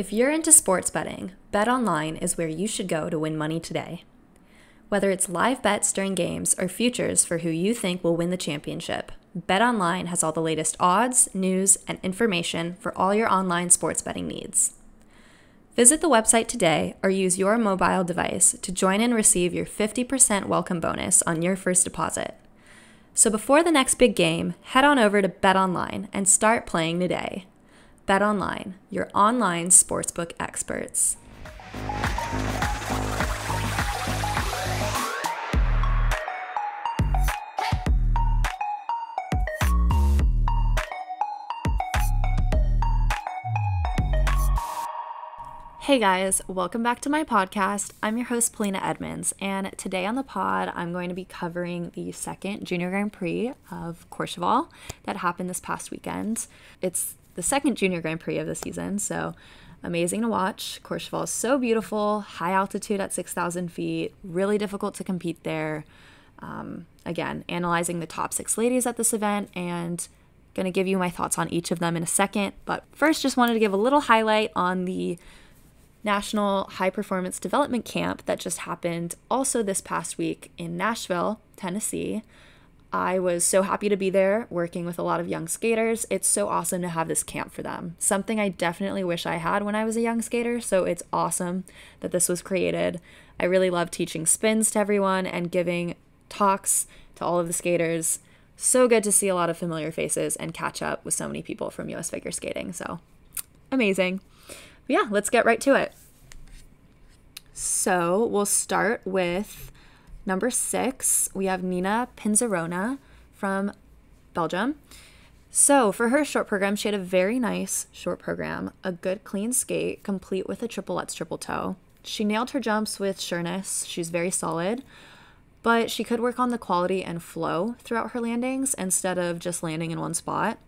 If you're into sports betting, BetOnline is where you should go to win money today. Whether it's live bets during games or futures for who you think will win the championship, BetOnline has all the latest odds, news, and information for all your online sports betting needs. Visit the website today or use your mobile device to join and receive your 50% welcome bonus on your first deposit. So before the next big game, head on over to BetOnline and start playing today. BetOnline, your online sportsbook experts. Hey guys, welcome back to my podcast. I'm your host, Polina Edmunds, and today on the pod, I'm going to be covering the second Junior Grand Prix of Courchevel that happened this past weekend. It's the second Junior Grand Prix of the season, so amazing to watch. Courchevel is so beautiful, high altitude at 6,000 feet, really difficult to compete there. Um, again, analyzing the top six ladies at this event and going to give you my thoughts on each of them in a second. But first, just wanted to give a little highlight on the National High Performance Development Camp that just happened also this past week in Nashville, Tennessee. I was so happy to be there working with a lot of young skaters. It's so awesome to have this camp for them. Something I definitely wish I had when I was a young skater, so it's awesome that this was created. I really love teaching spins to everyone and giving talks to all of the skaters. So good to see a lot of familiar faces and catch up with so many people from US figure skating. So amazing. But yeah, let's get right to it. So we'll start with Number six, we have Nina Pinzarrone from Belgium. So, for her short program, she had a very nice short program, a good clean skate, complete with a triple Lutz triple toe. She nailed her jumps with sureness. She's very solid, but she could work on the quality and flow throughout her landings instead of just landing in one spot.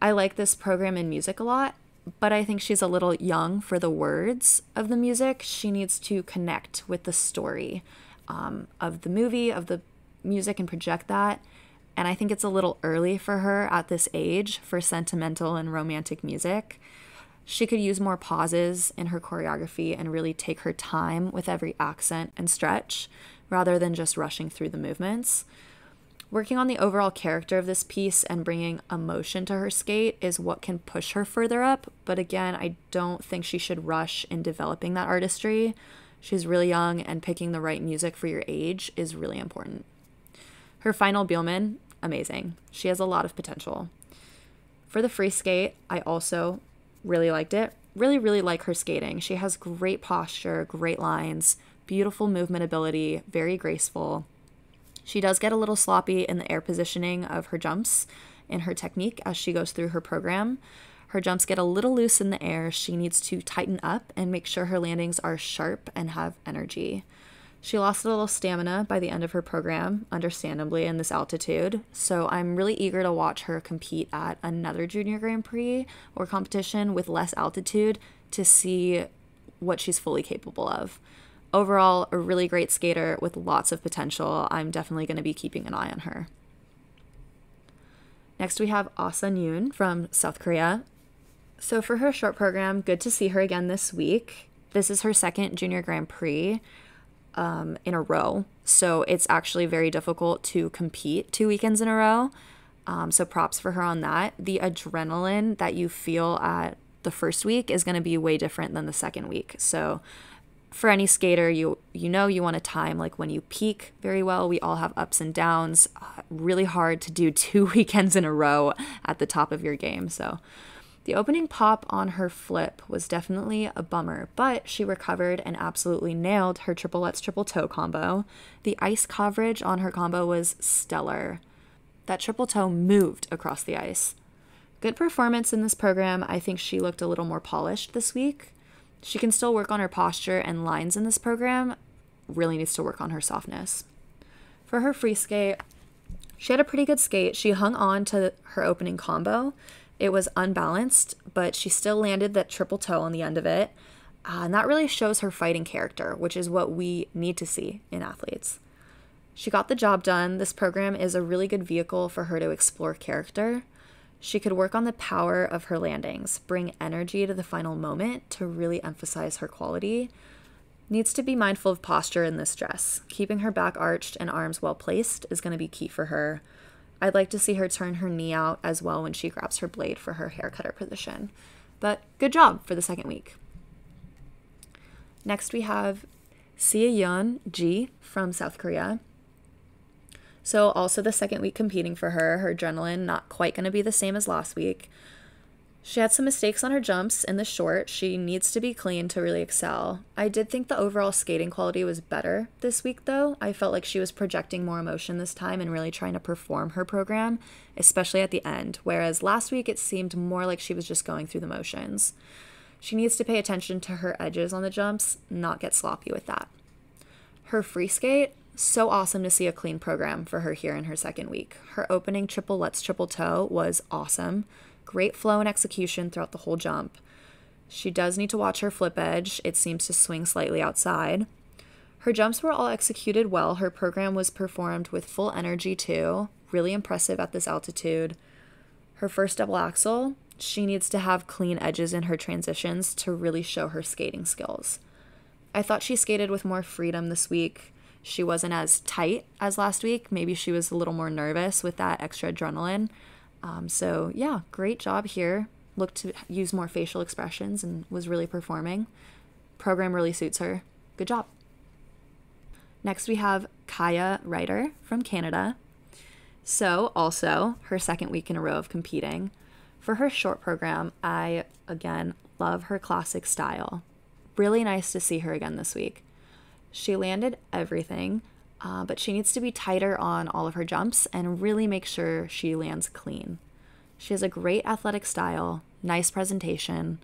I like this program in music a lot, but I think she's a little young for the words of the music. She needs to connect with the story um, of the movie, of the music, and project that. And I think it's a little early for her at this age for sentimental and romantic music. She could use more pauses in her choreography and really take her time with every accent and stretch rather than just rushing through the movements. Working on the overall character of this piece and bringing emotion to her skate is what can push her further up, but again, I don't think she should rush in developing that artistry. She's really young, and picking the right music for your age is really important. Her final Biellmann, amazing. She has a lot of potential. For the free skate, I also really liked it. Really, really like her skating. She has great posture, great lines, beautiful movement ability, very graceful. She does get a little sloppy in the air positioning of her jumps in her technique as she goes through her program, her jumps get a little loose in the air. She needs to tighten up and make sure her landings are sharp and have energy. She lost a little stamina by the end of her program, understandably, in this altitude. So I'm really eager to watch her compete at another junior Grand Prix or competition with less altitude to see what she's fully capable of. Overall, a really great skater with lots of potential. I'm definitely going to be keeping an eye on her. Next, we have Ahsun Yun from South Korea. So, for her short program, good to see her again this week. This is her second Junior Grand Prix um, in a row. So, it's actually very difficult to compete two weekends in a row. Um, so, props for her on that. The adrenaline that you feel at the first week is going to be way different than the second week. So, for any skater, you you know you want to time like when you peak very well. We all have ups and downs. Uh, really hard to do two weekends in a row at the top of your game. So the opening pop on her flip was definitely a bummer, but she recovered and absolutely nailed her triple Lutz triple toe combo. The ice coverage on her combo was stellar. That triple toe moved across the ice. Good performance in this program. I think she looked a little more polished this week. She can still work on her posture and lines in this program, really needs to work on her softness. For her free skate, she had a pretty good skate. She hung on to her opening combo it was unbalanced, but she still landed that triple toe on the end of it. Uh, and that really shows her fighting character, which is what we need to see in athletes. She got the job done. This program is a really good vehicle for her to explore character. She could work on the power of her landings, bring energy to the final moment to really emphasize her quality. Needs to be mindful of posture in this dress. Keeping her back arched and arms well placed is going to be key for her. I'd like to see her turn her knee out as well when she grabs her blade for her hair cutter position. But good job for the second week. Next, we have Seoyeon Ji from South Korea. So, also the second week competing for her, her adrenaline not quite going to be the same as last week. She had some mistakes on her jumps in the short. She needs to be clean to really excel. I did think the overall skating quality was better this week, though. I felt like she was projecting more emotion this time and really trying to perform her program, especially at the end, whereas last week it seemed more like she was just going through the motions. She needs to pay attention to her edges on the jumps, not get sloppy with that. Her free skate, so awesome to see a clean program for her here in her second week. Her opening triple Lutz triple toe was awesome. Great flow and execution throughout the whole jump. She does need to watch her flip edge, it seems to swing slightly outside. Her jumps were all executed well. Her program was performed with full energy, too. Really impressive at this altitude. Her first double axel, she needs to have clean edges in her transitions to really show her skating skills. I thought she skated with more freedom this week. She wasn't as tight as last week. Maybe she was a little more nervous with that extra adrenaline. Um, so, yeah, great job here. Looked to use more facial expressions and was really performing. Program really suits her. Good job. Next, we have Kaiya Ruiter from Canada. So, also her second week in a row of competing. For her short program, I again love her classic style. Really nice to see her again this week. She landed everything, uh, but she needs to be tighter on all of her jumps and really make sure she lands clean. She has a great athletic style, nice presentation,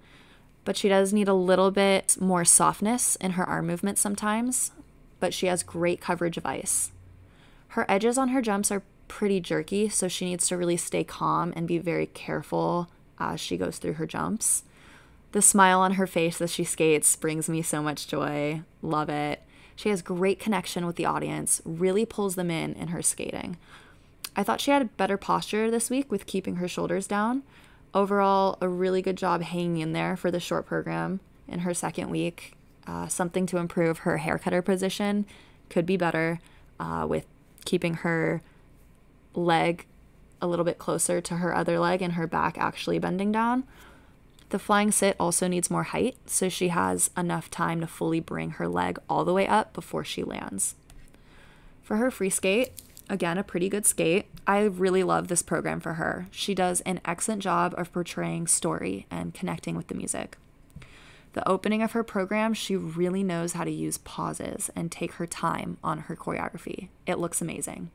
but she does need a little bit more softness in her arm movement sometimes, but she has great coverage of ice. Her edges on her jumps are pretty jerky, so she needs to really stay calm and be very careful as she goes through her jumps. The smile on her face as she skates brings me so much joy. Love it. She has great connection with the audience, really pulls them in in her skating. I thought she had a better posture this week with keeping her shoulders down. Overall, a really good job hanging in there for the short program in her second week. Uh, something to improve her haircutter position could be better uh, with keeping her leg a little bit closer to her other leg and her back actually bending down. The flying sit also needs more height, so she has enough time to fully bring her leg all the way up before she lands. For her free skate, again, a pretty good skate. I really love this program for her. She does an excellent job of portraying story and connecting with the music. The opening of her program, she really knows how to use pauses and take her time on her choreography. It looks amazing.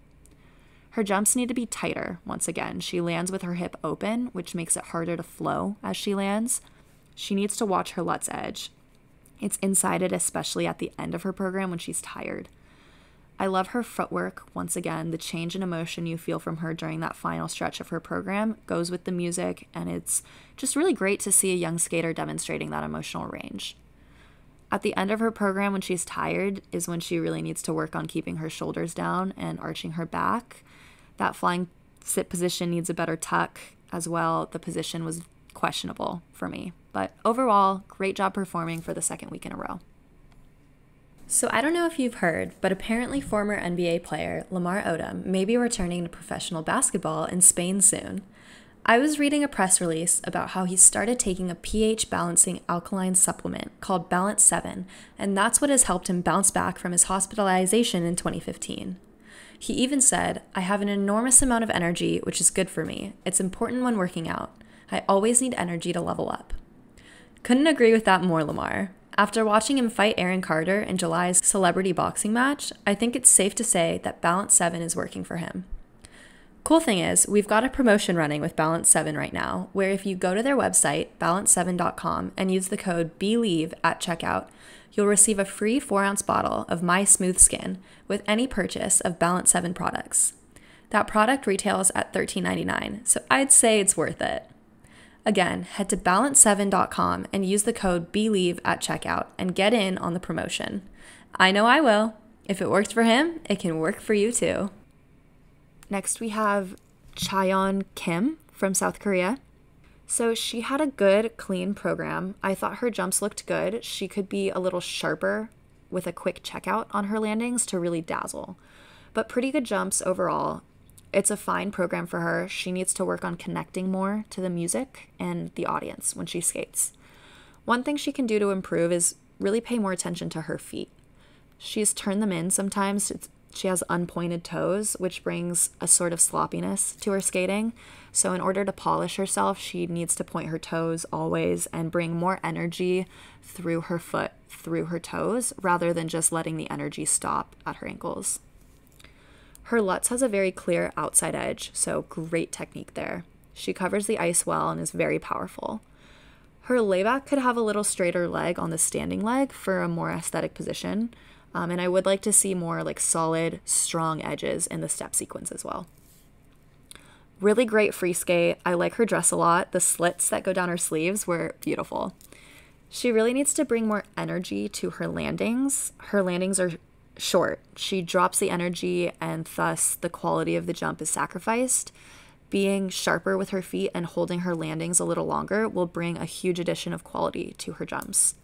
Her jumps need to be tighter once again. She lands with her hip open, which makes it harder to flow as she lands. She needs to watch her Lutz edge. It's inside it, especially at the end of her program when she's tired. I love her footwork. Once again, the change in emotion you feel from her during that final stretch of her program goes with the music, and it's just really great to see a young skater demonstrating that emotional range. At the end of her program, when she's tired, is when she really needs to work on keeping her shoulders down and arching her back. That flying sit position needs a better tuck as well. The position was questionable for me. But overall, great job performing for the second week in a row. So I don't know if you've heard, but apparently former NBA player Lamar Odom may be returning to professional basketball in Spain soon. I was reading a press release about how he started taking a pH balancing alkaline supplement called Balance 7, and that's what has helped him bounce back from his hospitalization in 2015. He even said, I have an enormous amount of energy, which is good for me. It's important when working out. I always need energy to level up. Couldn't agree with that more, Lamar. After watching him fight Aaron Carter in July's celebrity boxing match, I think it's safe to say that Balance 7 is working for him. Cool thing is, we've got a promotion running with Balance 7 right now, where if you go to their website, balance7.com, and use the code BELIEVE at checkout, you'll receive a free 4 ounce bottle of My Smooth Skin with any purchase of Balance 7 products. That product retails at $13.99, so I'd say it's worth it. Again, head to balance7.com and use the code BELIEVE at checkout and get in on the promotion. I know I will. If it worked for him, it can work for you too. Next, we have Chayeon Kim from South Korea. So she had a good, clean program. I thought her jumps looked good. She could be a little sharper with a quick checkout on her landings to really dazzle. But pretty good jumps overall. It's a fine program for her. She needs to work on connecting more to the music and the audience when she skates. One thing she can do to improve is really pay more attention to her feet. She's turned them in sometimes. It's, she has unpointed toes, which brings a sort of sloppiness to her skating. So, in order to polish herself, she needs to point her toes always and bring more energy through her foot, through her toes, rather than just letting the energy stop at her ankles. Her Lutz has a very clear outside edge, so great technique there. She covers the ice well and is very powerful. Her layback could have a little straighter leg on the standing leg for a more aesthetic position. Um, and I would like to see more like solid, strong edges in the step sequence as well. Really great free skate. I like her dress a lot. The slits that go down her sleeves were beautiful. She really needs to bring more energy to her landings. Her landings are short. She drops the energy, and thus the quality of the jump is sacrificed. Being sharper with her feet and holding her landings a little longer will bring a huge addition of quality to her jumps.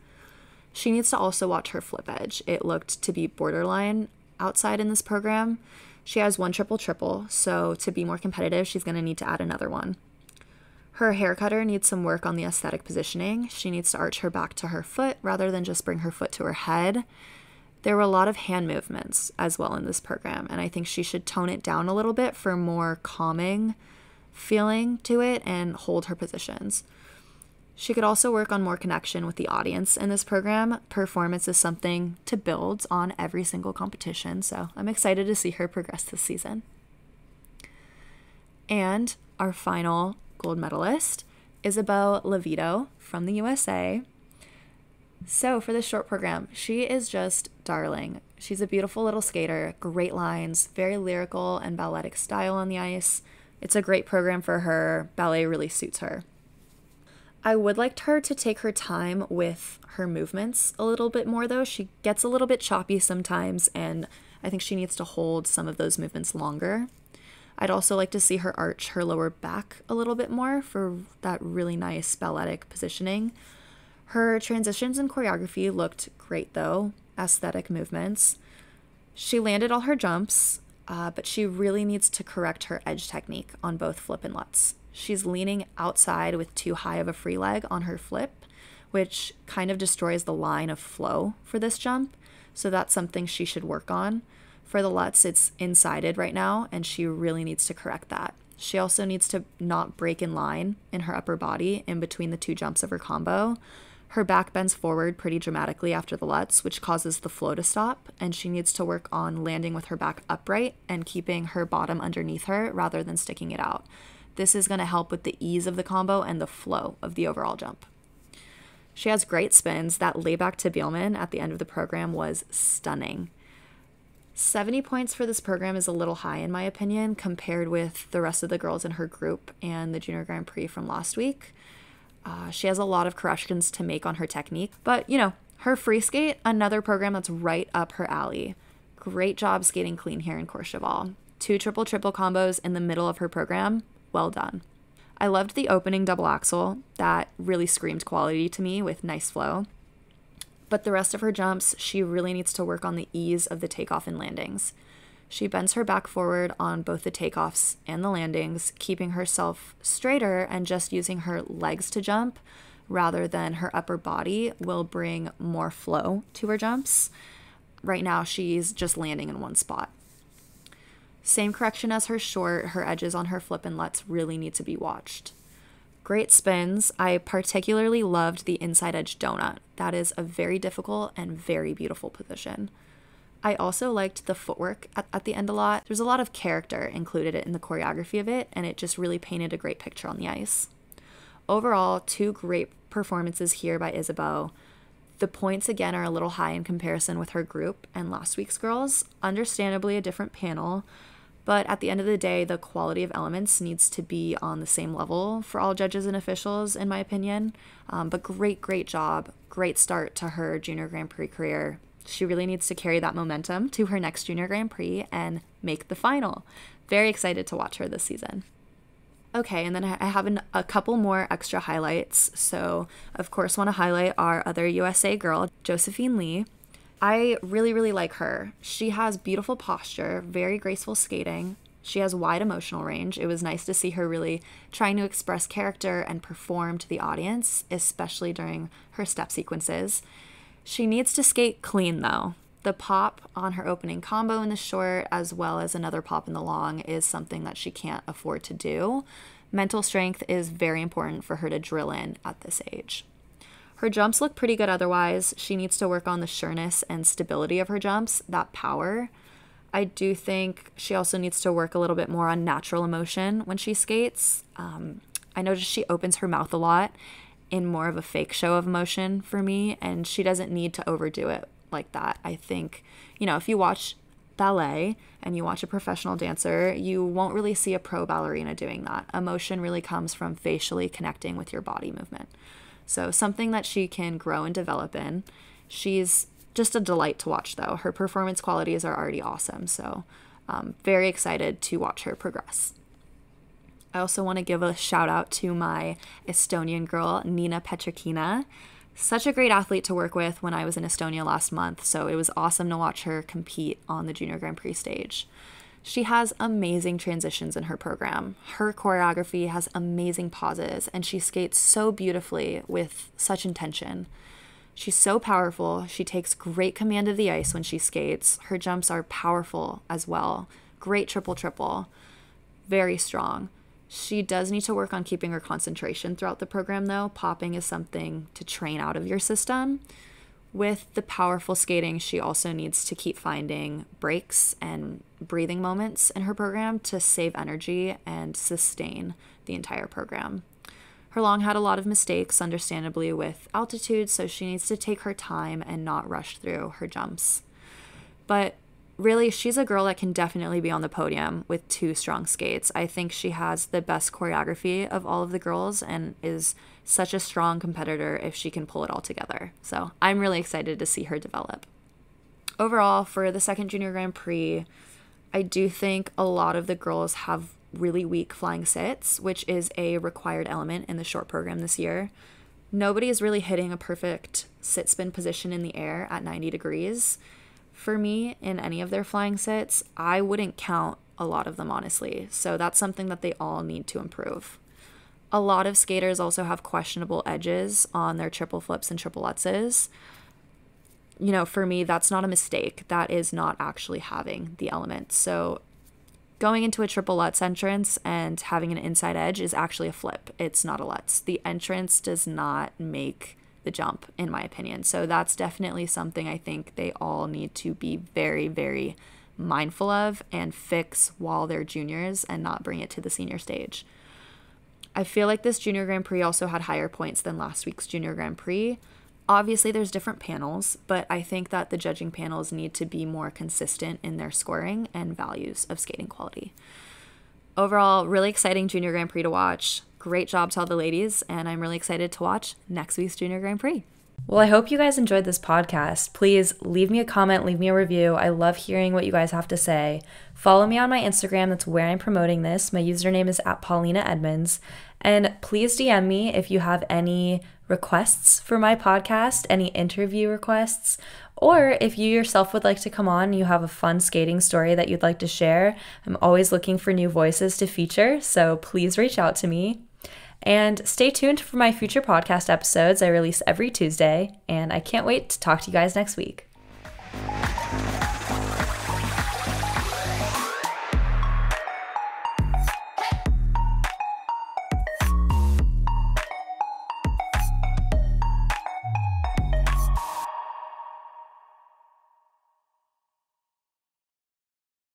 She needs to also watch her flip edge. It looked to be borderline outside in this program. She has one triple triple, so to be more competitive, she's going to need to add another one. Her hair cutter needs some work on the aesthetic positioning. She needs to arch her back to her foot rather than just bring her foot to her head. There were a lot of hand movements as well in this program, and I think she should tone it down a little bit for more calming feeling to it and hold her positions. She could also work on more connection with the audience in this program. Performance is something to build on every single competition, so I'm excited to see her progress this season. And our final gold medalist, Isabeau Levito from the USA. So, for this short program, she is just darling. She's a beautiful little skater, great lines, very lyrical and balletic style on the ice. It's a great program for her. Ballet really suits her. I would like her to take her time with her movements a little bit more, though. She gets a little bit choppy sometimes, and I think she needs to hold some of those movements longer. I'd also like to see her arch her lower back a little bit more for that really nice balletic positioning. Her transitions and choreography looked great, though, aesthetic movements. She landed all her jumps, uh, but she really needs to correct her edge technique on both flip and lutz. She's leaning outside with too high of a free leg on her flip, which kind of destroys the line of flow for this jump. So that's something she should work on. For the Lutz, it's insided right now, and she really needs to correct that. She also needs to not break in line in her upper body in between the two jumps of her combo. Her back bends forward pretty dramatically after the Lutz, which causes the flow to stop, and she needs to work on landing with her back upright and keeping her bottom underneath her rather than sticking it out. This is going to help with the ease of the combo and the flow of the overall jump. She has great spins. That layback to Biellmann at the end of the program was stunning. 70 points for this program is a little high, in my opinion, compared with the rest of the girls in her group and the Junior Grand Prix from last week. Uh, she has a lot of corrections to make on her technique, but you know, her free skate, another program that's right up her alley. Great job skating clean here in Courchevel. Two triple triple combos in the middle of her program well done. I loved the opening double axel. That really screamed quality to me with nice flow. But the rest of her jumps, she really needs to work on the ease of the takeoff and landings. She bends her back forward on both the takeoffs and the landings, keeping herself straighter and just using her legs to jump rather than her upper body will bring more flow to her jumps. Right now, she's just landing in one spot. Same correction as her short, her edges on her flip and lutz really need to be watched. Great spins. I particularly loved the inside edge donut. That is a very difficult and very beautiful position. I also liked the footwork at, at the end a lot. There's a lot of character included in the choreography of it, and it just really painted a great picture on the ice. Overall, two great performances here by Isabeau. The points again are a little high in comparison with her group and last week's girls. Understandably, a different panel, but at the end of the day, the quality of elements needs to be on the same level for all judges and officials, in my opinion. Um, but great, great job. Great start to her Junior Grand Prix career. She really needs to carry that momentum to her next Junior Grand Prix and make the final. Very excited to watch her this season. Okay, and then I have an, a couple more extra highlights. So, of course, want to highlight our other USA girl, Josephine Lee. I really, really like her. She has beautiful posture, very graceful skating. She has wide emotional range. It was nice to see her really trying to express character and perform to the audience, especially during her step sequences. She needs to skate clean though. The pop on her opening combo in the short, as well as another pop in the long, is something that she can't afford to do. Mental strength is very important for her to drill in at this age. Her jumps look pretty good otherwise. She needs to work on the sureness and stability of her jumps, that power. I do think she also needs to work a little bit more on natural emotion when she skates. Um, I notice she opens her mouth a lot in more of a fake show of emotion for me, and she doesn't need to overdo it like that. I think, you know, if you watch ballet and you watch a professional dancer, you won't really see a pro ballerina doing that. Emotion really comes from facially connecting with your body movement. So, something that she can grow and develop in. She's just a delight to watch, though. Her performance qualities are already awesome. So, um, very excited to watch her progress. I also want to give a shout out to my Estonian girl, Nina Petrokina such a great athlete to work with when I was in Estonia last month, so it was awesome to watch her compete on the Junior Grand Prix stage. She has amazing transitions in her program. Her choreography has amazing pauses, and she skates so beautifully with such intention. She's so powerful. She takes great command of the ice when she skates. Her jumps are powerful as well. Great triple triple. Very strong. She does need to work on keeping her concentration throughout the program, though. Popping is something to train out of your system. With the powerful skating, she also needs to keep finding breaks and breathing moments in her program to save energy and sustain the entire program. Her long had a lot of mistakes, understandably, with altitude, so she needs to take her time and not rush through her jumps. But really, she's a girl that can definitely be on the podium with two strong skates. I think she has the best choreography of all of the girls and is such a strong competitor if she can pull it all together. So I'm really excited to see her develop. Overall, for the second Junior Grand Prix, I do think a lot of the girls have really weak flying sits, which is a required element in the short program this year. Nobody is really hitting a perfect sit spin position in the air at 90 degrees for me in any of their flying sits, I wouldn't count a lot of them, honestly. So that's something that they all need to improve. A lot of skaters also have questionable edges on their triple flips and triple lutzes. You know, for me, that's not a mistake. That is not actually having the element. So going into a triple lutz entrance and having an inside edge is actually a flip. It's not a lutz. The entrance does not make the jump, in my opinion. So that's definitely something I think they all need to be very, very mindful of and fix while they're juniors and not bring it to the senior stage. I feel like this Junior Grand Prix also had higher points than last week's Junior Grand Prix. Obviously, there's different panels, but I think that the judging panels need to be more consistent in their scoring and values of skating quality. Overall, really exciting Junior Grand Prix to watch. Great job to all the ladies, and I'm really excited to watch next week's Junior Grand Prix. Well, I hope you guys enjoyed this podcast. Please leave me a comment, leave me a review. I love hearing what you guys have to say. Follow me on my Instagram, that's where I'm promoting this. My username is at Polina Edmunds. And please DM me if you have any requests for my podcast, any interview requests, or if you yourself would like to come on, you have a fun skating story that you'd like to share. I'm always looking for new voices to feature, so please reach out to me. And stay tuned for my future podcast episodes I release every Tuesday. And I can't wait to talk to you guys next week.